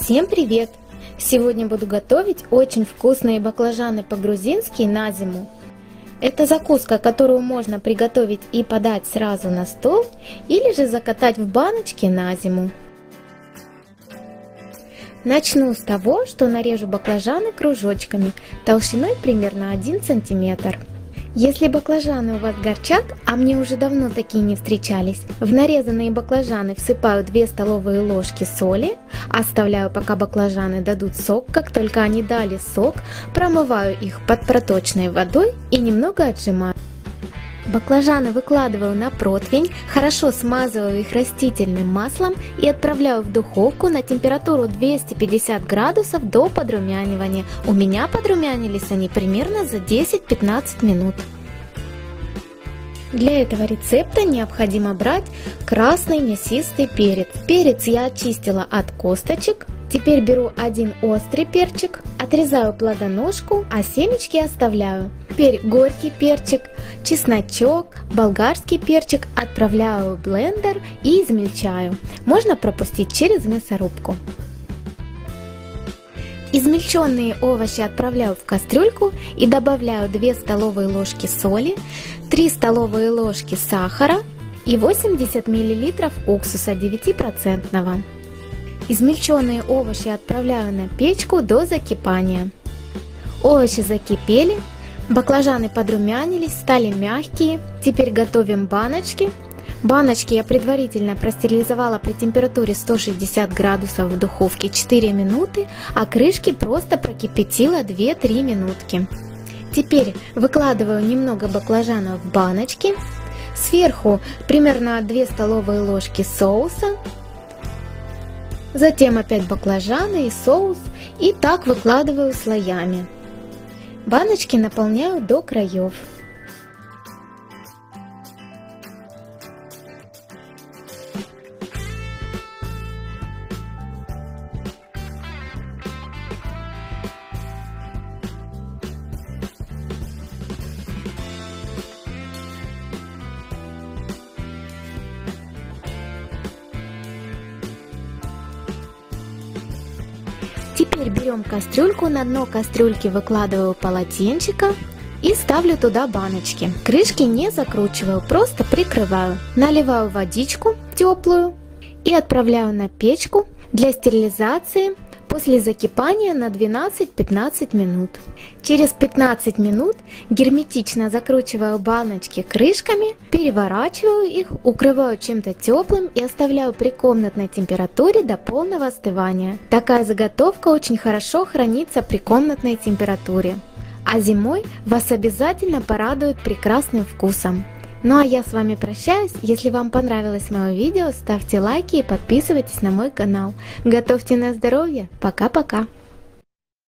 Всем привет! Сегодня буду готовить очень вкусные баклажаны по-грузински на зиму. Это закуска, которую можно приготовить и подать сразу на стол, или же закатать в баночке на зиму. Начну с того, что нарежу баклажаны кружочками толщиной примерно 1 сантиметр. Если баклажаны у вас горчат, а мне уже давно такие не встречались, в нарезанные баклажаны всыпаю 2 столовые ложки соли, оставляю пока баклажаны дадут сок, как только они дали сок, промываю их под проточной водой и немного отжимаю. Баклажаны выкладываю на противень, хорошо смазываю их растительным маслом и отправляю в духовку на температуру 250 градусов до подрумянивания. У меня подрумянились они примерно за 10-15 минут. Для этого рецепта необходимо брать красный мясистый перец. Перец я очистила от косточек. Теперь беру один острый перчик, отрезаю плодоножку, а семечки оставляю. Теперь горький перчик, чесночок, болгарский перчик отправляю в блендер и измельчаю. Можно пропустить через мясорубку. Измельченные овощи отправляю в кастрюльку и добавляю 2 столовые ложки соли, 3 столовые ложки сахара и 80 мл уксуса 9%. Измельченные овощи отправляю на печку до закипания. Овощи закипели, баклажаны подрумянились, стали мягкие. Теперь готовим баночки Баночки я предварительно простерилизовала при температуре 160 градусов в духовке 4 минуты, а крышки просто прокипятила 2-3 минутки. Теперь выкладываю немного баклажанов в баночки, сверху примерно 2 столовые ложки соуса, затем опять баклажаны и соус и так выкладываю слоями. Баночки наполняю до краев. Теперь берем кастрюльку, на дно кастрюльки выкладываю полотенчика и ставлю туда баночки. Крышки не закручиваю, просто прикрываю. Наливаю водичку теплую и отправляю на печку для стерилизации после закипания на 12-15 минут. Через 15 минут герметично закручиваю баночки крышками, переворачиваю их, укрываю чем-то теплым и оставляю при комнатной температуре до полного остывания. Такая заготовка очень хорошо хранится при комнатной температуре. А зимой вас обязательно порадует прекрасным вкусом. Ну а я с вами прощаюсь. Если вам понравилось мое видео, ставьте лайки и подписывайтесь на мой канал. Готовьте на здоровье. Пока-пока.